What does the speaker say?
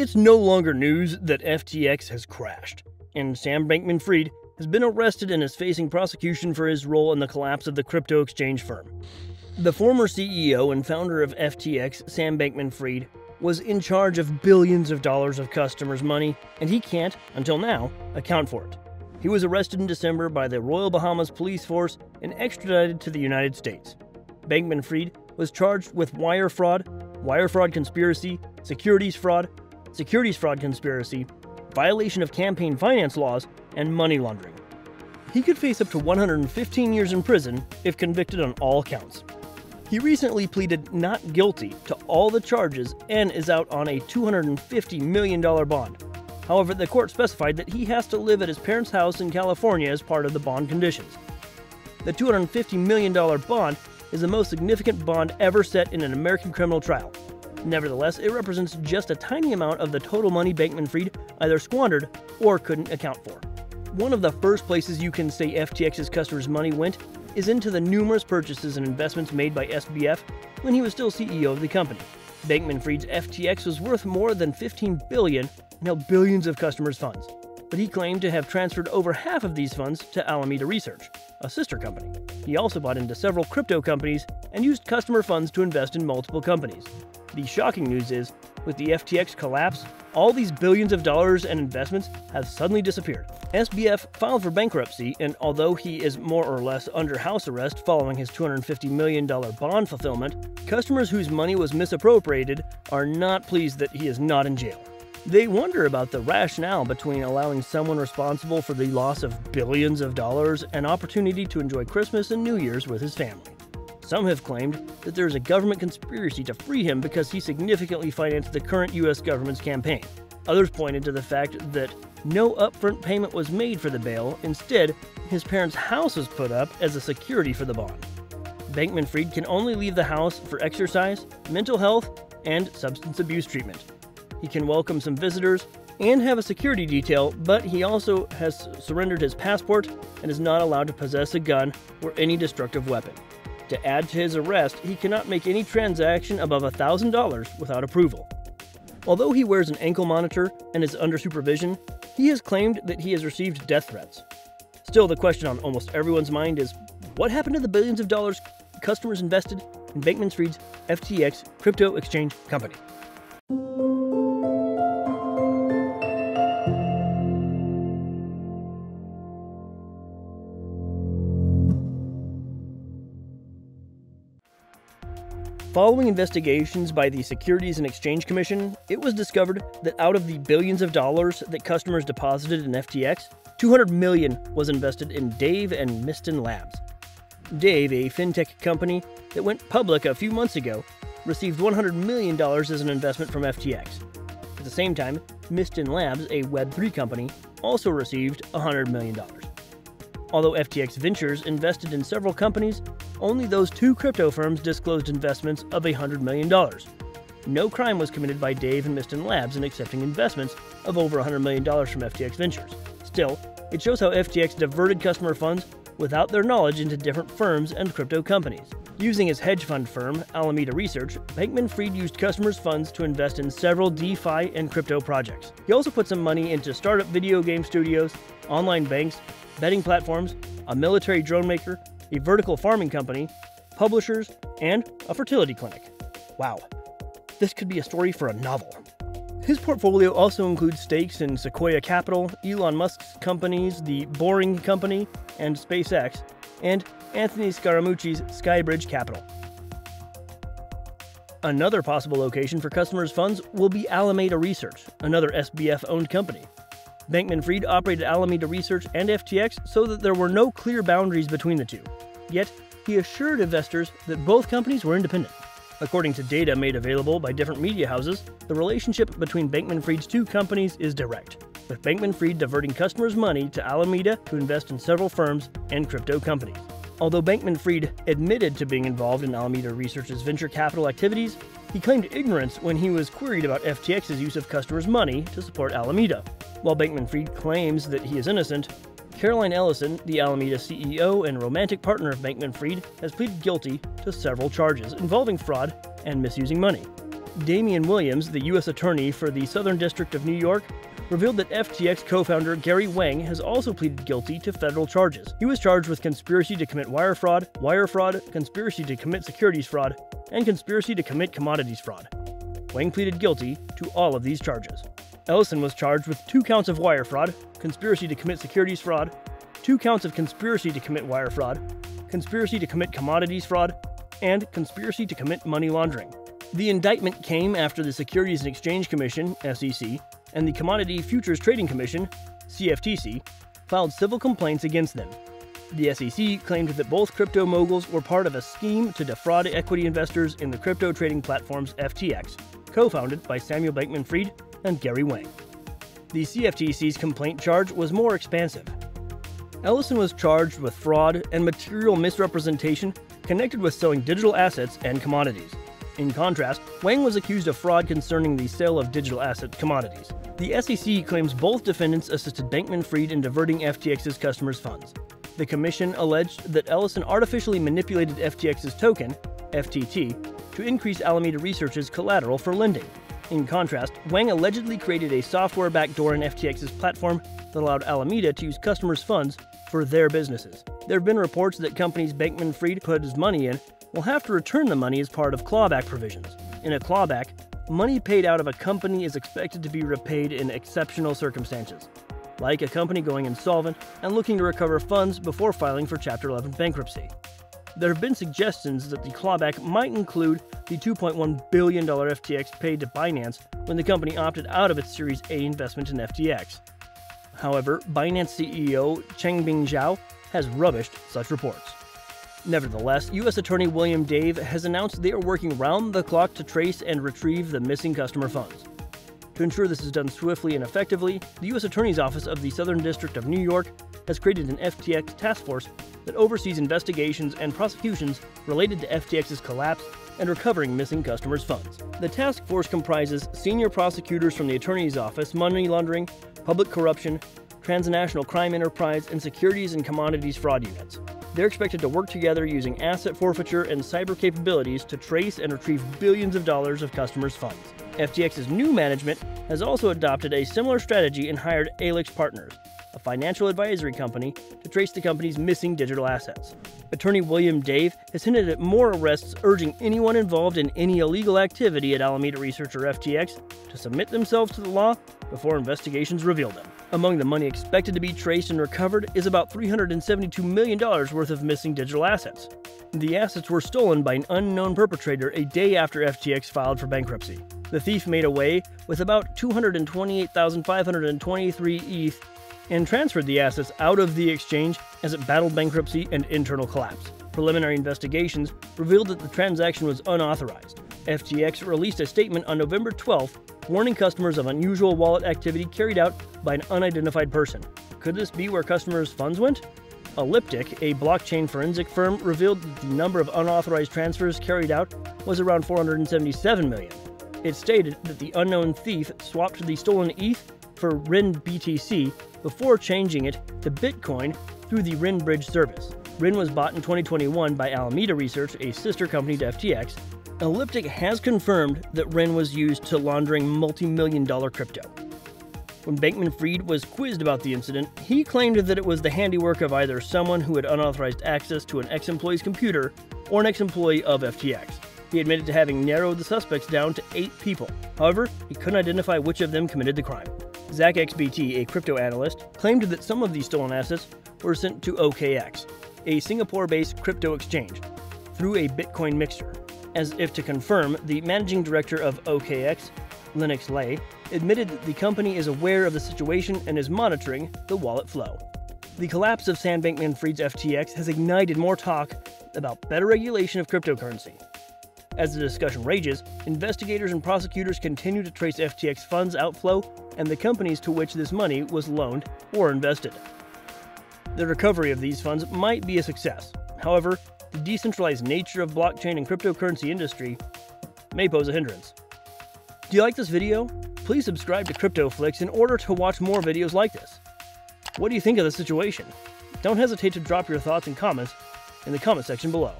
It's no longer news that FTX has crashed, and Sam Bankman Fried has been arrested and is facing prosecution for his role in the collapse of the crypto exchange firm. The former CEO and founder of FTX, Sam Bankman Fried, was in charge of billions of dollars of customers' money, and he can't, until now, account for it. He was arrested in December by the Royal Bahamas Police Force and extradited to the United States. Bankman Fried was charged with wire fraud, wire fraud conspiracy, securities fraud, securities fraud conspiracy, violation of campaign finance laws, and money laundering. He could face up to 115 years in prison if convicted on all counts. He recently pleaded not guilty to all the charges and is out on a $250 million bond. However, the court specified that he has to live at his parents' house in California as part of the bond conditions. The $250 million bond is the most significant bond ever set in an American criminal trial. Nevertheless, it represents just a tiny amount of the total money Bankman Fried either squandered or couldn't account for. One of the first places you can say FTX's customers' money went is into the numerous purchases and investments made by SBF when he was still CEO of the company. Bankman Fried's FTX was worth more than 15 billion and held billions of customers' funds. But he claimed to have transferred over half of these funds to Alameda Research, a sister company. He also bought into several crypto companies and used customer funds to invest in multiple companies. The shocking news is, with the FTX collapse, all these billions of dollars and investments have suddenly disappeared. SBF filed for bankruptcy, and although he is more or less under house arrest following his $250 million bond fulfillment, customers whose money was misappropriated are not pleased that he is not in jail. They wonder about the rationale between allowing someone responsible for the loss of billions of dollars an opportunity to enjoy Christmas and New Year's with his family. Some have claimed that there is a government conspiracy to free him because he significantly financed the current U.S. government's campaign. Others pointed to the fact that no upfront payment was made for the bail, instead, his parents' house was put up as a security for the bond. Bankman Fried can only leave the house for exercise, mental health, and substance abuse treatment. He can welcome some visitors and have a security detail, but he also has surrendered his passport and is not allowed to possess a gun or any destructive weapon. To add to his arrest, he cannot make any transaction above $1,000 without approval. Although he wears an ankle monitor and is under supervision, he has claimed that he has received death threats. Still, the question on almost everyone's mind is what happened to the billions of dollars customers invested in Bankman Fried's FTX crypto exchange company? Following investigations by the Securities and Exchange Commission, it was discovered that out of the billions of dollars that customers deposited in FTX, 200 million was invested in Dave and Mysten Labs. Dave, a fintech company that went public a few months ago, received $100 million as an investment from FTX. At the same time, Mysten Labs, a Web3 company, also received $100 million. Although FTX Ventures invested in several companies, only those two crypto firms disclosed investments of $100 million. No crime was committed by Dave and Mysten Labs in accepting investments of over $100 million from FTX Ventures. Still, it shows how FTX diverted customer funds without their knowledge into different firms and crypto companies. Using his hedge fund firm, Alameda Research, Bankman Fried used customers' funds to invest in several DeFi and crypto projects. He also put some money into startup video game studios, online banks, betting platforms, a military drone maker, a vertical farming company, publishers, and a fertility clinic. Wow, this could be a story for a novel. His portfolio also includes stakes in Sequoia Capital, Elon Musk's companies, the Boring Company, and SpaceX, and Anthony Scaramucci's Skybridge Capital. Another possible location for customers' funds will be Alameda Research, another SBF owned company. Bankman Fried operated Alameda Research and FTX so that there were no clear boundaries between the two. Yet, he assured investors that both companies were independent. According to data made available by different media houses, the relationship between Bankman Fried's two companies is direct, with Bankman Fried diverting customers' money to Alameda to invest in several firms and crypto companies. Although Bankman Fried admitted to being involved in Alameda Research's venture capital activities, he claimed ignorance when he was queried about FTX's use of customers' money to support Alameda. While Bankman Fried claims that he is innocent, Caroline Ellison, the Alameda CEO and romantic partner of Bankman Fried, has pleaded guilty to several charges involving fraud and misusing money. Damian Williams, the U.S. Attorney for the Southern District of New York, revealed that FTX co founder Gary Wang has also pleaded guilty to federal charges. He was charged with conspiracy to commit wire fraud, wire fraud, conspiracy to commit securities fraud, and conspiracy to commit commodities fraud. Wang pleaded guilty to all of these charges. Ellison was charged with two counts of wire fraud, conspiracy to commit securities fraud, two counts of conspiracy to commit wire fraud, conspiracy to commit commodities fraud, and conspiracy to commit money laundering. The indictment came after the Securities and Exchange Commission, SEC, and the Commodity Futures Trading Commission, CFTC, filed civil complaints against them. The SEC claimed that both crypto moguls were part of a scheme to defraud equity investors in the crypto trading platforms FTX, co founded by Samuel Bankman Fried and Gary Wang. The CFTC's complaint charge was more expansive. Ellison was charged with fraud and material misrepresentation connected with selling digital assets and commodities. In contrast, Wang was accused of fraud concerning the sale of digital asset commodities. The SEC claims both defendants assisted Bankman Fried in diverting FTX's customers' funds. The commission alleged that Ellison artificially manipulated FTX's token, FTT, to increase Alameda Research's collateral for lending. In contrast, Wang allegedly created a software backdoor in FTX's platform that allowed Alameda to use customers' funds for their businesses. There have been reports that companies Bankman Fried put his money in will have to return the money as part of clawback provisions. In a clawback, money paid out of a company is expected to be repaid in exceptional circumstances, like a company going insolvent and looking to recover funds before filing for Chapter 11 bankruptcy. There have been suggestions that the clawback might include the $2.1 billion FTX paid to Binance when the company opted out of its Series A investment in FTX. However, Binance CEO Changpeng Zhao has rubbished such reports. Nevertheless, U.S. Attorney William Dave has announced they are working round the clock to trace and retrieve the missing customer funds. To ensure this is done swiftly and effectively, the U.S. Attorney's Office of the Southern District of New York has created an FTX task force that oversees investigations and prosecutions related to FTX's collapse and recovering missing customers' funds. The task force comprises senior prosecutors from the Attorney's Office, money laundering, public corruption, transnational crime enterprise, and securities and commodities fraud units. They're expected to work together using asset forfeiture and cyber capabilities to trace and retrieve billions of dollars of customers' funds. FTX's new management has also adopted a similar strategy and hired Alix Partners, a financial advisory company, to trace the company's missing digital assets. Attorney William Dave has hinted at more arrests, urging anyone involved in any illegal activity at Alameda Research or FTX to submit themselves to the law before investigations reveal them. Among the money expected to be traced and recovered is about $372 million worth of missing digital assets. The assets were stolen by an unknown perpetrator a day after FTX filed for bankruptcy. The thief made away with about 228,523 ETH and transferred the assets out of the exchange as it battled bankruptcy and internal collapse. Preliminary investigations revealed that the transaction was unauthorized. FTX released a statement on November 12th warning customers of unusual wallet activity carried out by an unidentified person. Could this be where customers' funds went? Elliptic, a blockchain forensic firm, revealed that the number of unauthorized transfers carried out was around 477 million. It stated that the unknown thief swapped the stolen ETH for renBTC before changing it to Bitcoin through the Ren Bridge service. Ren was bought in 2021 by Alameda Research, a sister company to FTX, Elliptic has confirmed that Ren was used to laundering multi million dollar crypto. When Bankman Fried was quizzed about the incident, he claimed that it was the handiwork of either someone who had unauthorized access to an ex employee's computer or an ex employee of FTX. He admitted to having narrowed the suspects down to eight people. However, he couldn't identify which of them committed the crime. ZachXBT, a crypto analyst, claimed that some of these stolen assets were sent to OKX, a Singapore based crypto exchange, through a Bitcoin mixer. As if to confirm, the managing director of OKX, Lennix Lai, admitted that the company is aware of the situation and is monitoring the wallet flow. The collapse of Sam Bankman Fried's FTX has ignited more talk about better regulation of cryptocurrency. As the discussion rages, investigators and prosecutors continue to trace FTX funds outflow and the companies to which this money was loaned or invested. The recovery of these funds might be a success. However, the decentralized nature of blockchain and cryptocurrency industry may pose a hindrance. Do you like this video? Please subscribe to CryptoFlix in order to watch more videos like this. What do you think of the situation? Don't hesitate to drop your thoughts and comments in the comment section below.